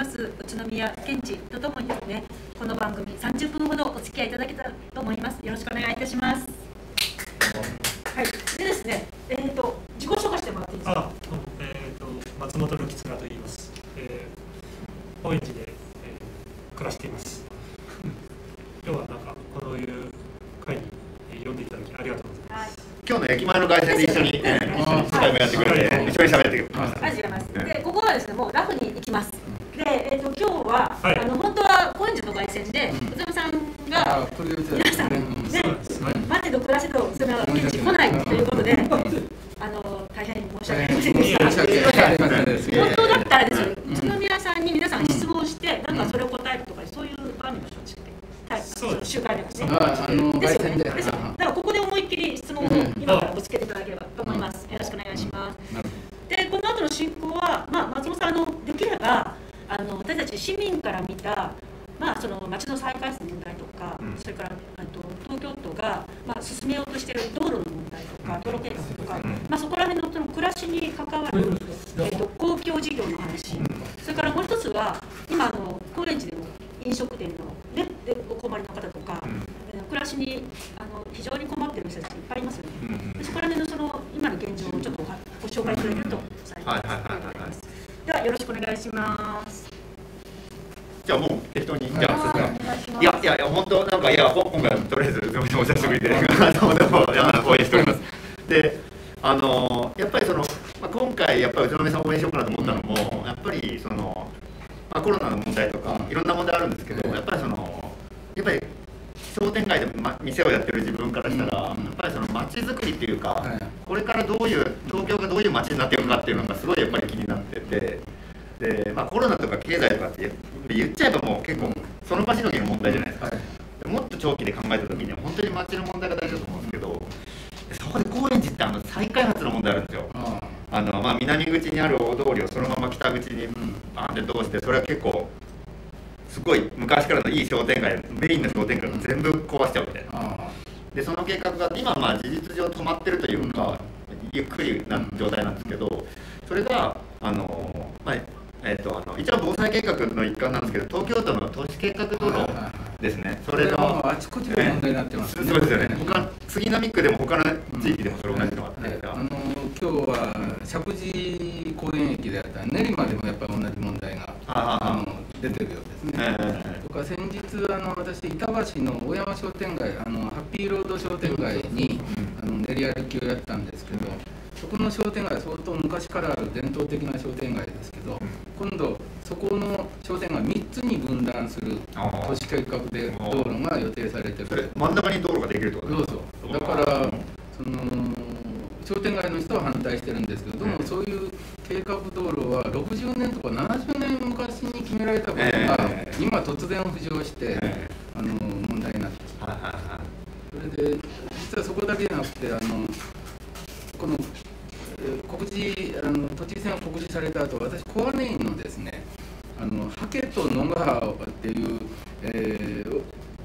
ます。宇都宮県知とともにですねこの番組30分ほどお付き合いいただけたらと思います。よろしくお願いいたします。はい。でですねえっ、ー、と自己紹介してもらっていいですか？えっ、ー、と松本るきつがと言います、えー、高円寺で、えー、暮らしています。今日はなんかこういう会に呼んでいただきありがとうございます、はい。今日の駅前の会社で一緒に、一緒にやってくれて、一緒に喋ってくれます。あ、違います。で、ここはですね、もうラフに。で、えっ、と、今日は、あの、本当は高円寺の凱旋で、宇多さんが。皆さん、ね、待てど暮らせど、それは現地来ないということで。あの、大変申し訳ありませんでした。本当だったらですよ、宇都宮さんに皆さん質問して、なんかそれを答えるとか、そういう場面の人たちって。集会でですね。ですよね。ですよ。だからここで思いっきり質問を今からぶつけていただければと思います。よろしくお願いします。で、この後の進行は、まあ、松本さんのできればあの私たち市民から見たまあ、その町の再開発の問題とか、うん、それからあと東京都が、まあ、進めようとしている道路の問題とか、道路計画とか、まあ、そこら辺のその暮らしに関わる、えーと、公共事業の話、それからもう一つは今あの高円寺でも飲食店の、ね、でお困りの方とか、うん、暮らしにあの非常に困っている人たちいっぱいいますよね、うん、そこら辺のその今の現状をちょっとご紹介いただけると幸いです。ではよろしくお願いします。じゃあもう適当にじゃあいやいやいや本当なんかいや今回とりあえずお久しぶりでどうもどうも応援しております。であのやっぱりその、まあ、今回やっぱり宇都宮さん応援しようかなと思ったのもやっぱりそのまあ、コロナの問題とかいろんな問題あるんですけどやっぱりそのやっぱり商店街で、ま、店をやってる自分からしたら、やっぱりその街づくりっていうか、これからどういう東京がどういう街になっていくかっていうのがすごいやっぱり気になっててで、まあ、コロナとか経済とかって言っちゃえばもう結構その場しのぎの問題じゃないですか、もっと長期で考えた時には本当に街の問題が大事だと思うんですけどそこで高円寺ってあの再開発の問題あるんですよ。あのまあ、南口にある大通りをそのまま北口にバーンって通してそれは結構すごい昔からのいい商店街メインの商店街を全部壊しちゃうみたいな。でその計画が今まあ事実上止まってるというかゆっくりな状態なんですけどそれがあの、まあえーと、あの一応防災計画の一環なんですけど東京都の都市計画道路ですね、それのあちこちで問題になってます、ね、そうですよね。他杉並区でも他の地域でもそれ同じのがあって、あの今日は石神井公園駅であった練馬でもやっぱり同じ問題があの出てるようですね、えー、とか先日あの私板橋の大山商店街あのハッピーロード商店街に、あの練り歩きをやったんですけど、そこの商店街は相当昔からある伝統的な商店街ですけど、今度そこの商店街3つに分断する都市計画で道路が予定されてる。真ん中に道路ができるってことですかそう。そう。だからその商店街の人は反対してるんですけど、どもそういう計画道路は60年とか70年昔に決められたことが、えー、今突然浮上して、えー、あの問題になってそれで実はそこだけじゃなくてあの示された後私小金井のですねあのハケと野川っていう、えー、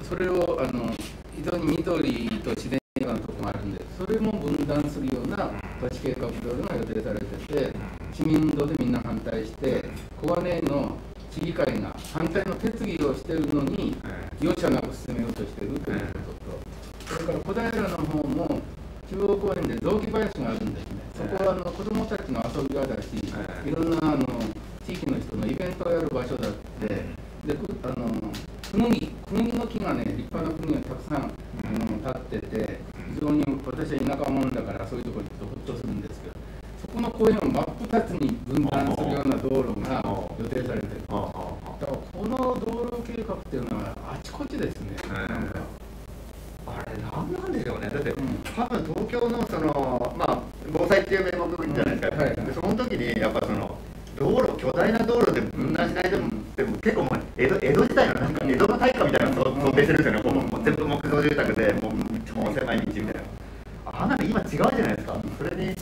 それをあの非常に緑と自然のところがあるんでそれも分断するような都市計画道路が予定されてて市民運動でみんな反対して小金井の市議会が反対の決議をしてるのに容赦なく進めようとしてるということとそれから小平の方も中央公園で雑木林があるんです、そこはあの子どもたちの遊び場だし、い。ろんなあの地域の人のイベントをやる場所だって、であのクヌギクヌギの木がね、立派なクヌギがたくさん、あの立ってて、非常に私は田舎者だから、そういうところに行くとほっとするんですけど、そこの公園を真っ二つに分断するような道路が予定されてる。だからこの道路計画っていうのはあちこちですね。なんかあれ何なんでしょうねだって、うん、多分東京のそのまあ防災っていう名目じゃないですか、うんはい、でその時にやっぱその道路巨大な道路で分断しないでも、でも結構もう江戸江戸時代のなんか江戸の大火みたいなのを想定してるんですよね、こうもう全部木造住宅でもう超狭い道みたいな。あんなの今違うじゃないですか。それに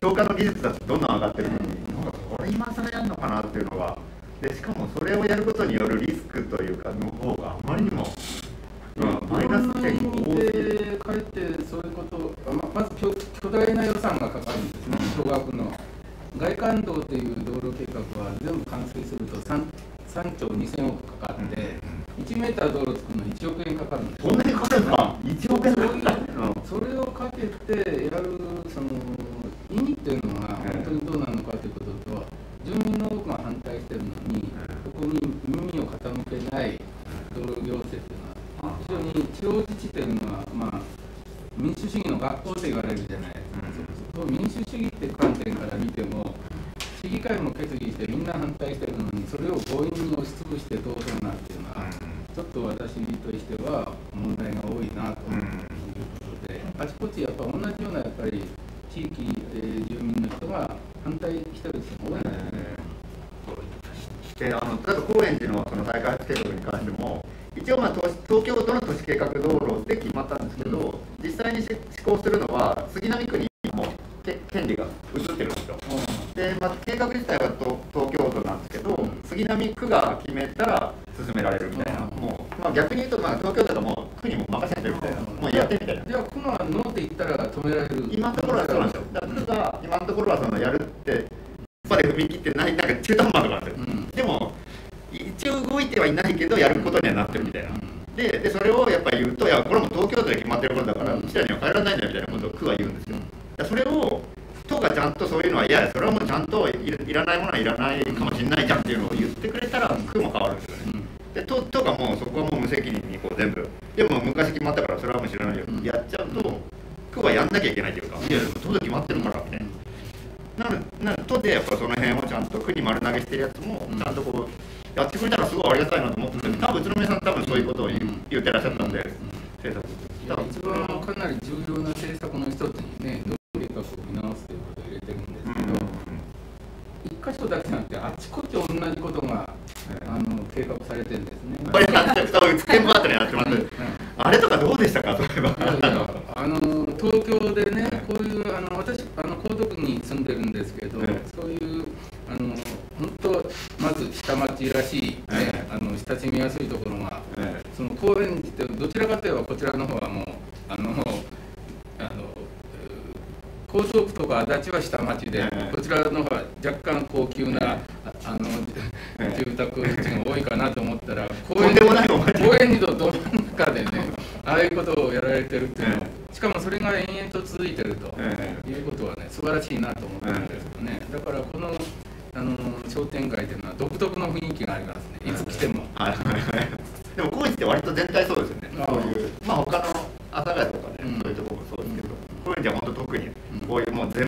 消火の技術だとどんどん上がってるのに。なんかこれ今更やるのかなっていうのが。でしかもそれをやることによるリスクというかの方があまりにもマイナス点でかえってそういうことままず巨巨大な予算がかかるんですね、巨額の。外環道という道路計画は全部完成すると3兆2000億かかって、1メーター道路作るの1億円かかるんですそんなにかかるか1億円それをかけてやるその意味っていうのは本当にどうなのかということと住民の多くが反対してるのにここに耳を傾けない道路行政っていうのは非常に地方自治というのはまあ民主主義の学校と言われるじゃないですか、うん、民主主義っていう観点から見ても市議会も決議してみんな反対してるのにそれを強引に押しつぶしてどうするなんていうのは、ちょっと私としては問題が多いなということであちこちやっぱ同じようなやっぱり地域、えー、住民の人が反対してる人が多いんですね。であの例えば高円寺のその再開発計画に関しても一応、まあ、東京都の都市計画道路で決まったんですけど、うん、実際に施行するのは杉並区にも権利が移ってるんですよ。うん、で、まあ、計画自体は東京都なんですけど、うん、杉並区が決めたら進められるみたいな、もう、まあ、逆に言うと、まあ、東京都がもう区にも任せてるみたいな、もうやってみたいな。じゃあ、区がノーって言ったら止められる今のところはそうなんですよ。だから区が今のところはそのやるって、やっぱり踏み切ってない、なんか中途半端とかですよ。でも一応動いてはいないけどやることにはなってるみたいな。ででそれをやっぱり言うといやこれも東京都で決まってることだからうちらには変えられないんだみたいなことを区は言うんですよ。それを都がちゃんとそういうのはいや。それはもうちゃんといらないものはいらないかもしれないじゃんっていうのを言ってくれたら区も変わるんですよね。で都都がもうそこはもう無責任にこう全部でも昔決まったからそれはもう知らないよ、やっちゃうと区はやんなきゃいけないというかいや都で決まってるからみたいななな都でやっぱその辺をちゃんと区に丸投げしてるやつもちゃんとこうやってくれたらすごいありがたいなと思ってて、多分宇都宮さん多分そういうことを言,、言ってらっしゃったんで、政策一番かなり重要な政策の一つにね、計画を見直すということを入れてるんですけど、一、箇所だけなんてあちこち同じことが、あの計画されてるんですね。これやって全部後でやってます。あれとかどうでしたか、例えば。あの東京でね、こういうあの私あの江東区に住んでるんですけど、そういうあの本当まず下町らしい、ね、あの親しみやすいところが、その高円寺ってどちらかといえばこちらの方はもうあのあの江東区とか足立は下町で、こちらの方は若干高級な、あの住宅地が多いかなと思ったら、高円寺高円寺のど真ん中でね、ああいうことをやられてるっていうの。は、しかもそれが延々と続いてるということはね、素晴らしいなと思ってるんですよね。だからこのあの商店街というのは独特の雰囲気がありますね。いつ来ても。でも高知って割と全体そうですよね。そういうまあ他の阿佐ヶ谷とかね、そういうところもそうですけど、高円寺は本当特こういうもう全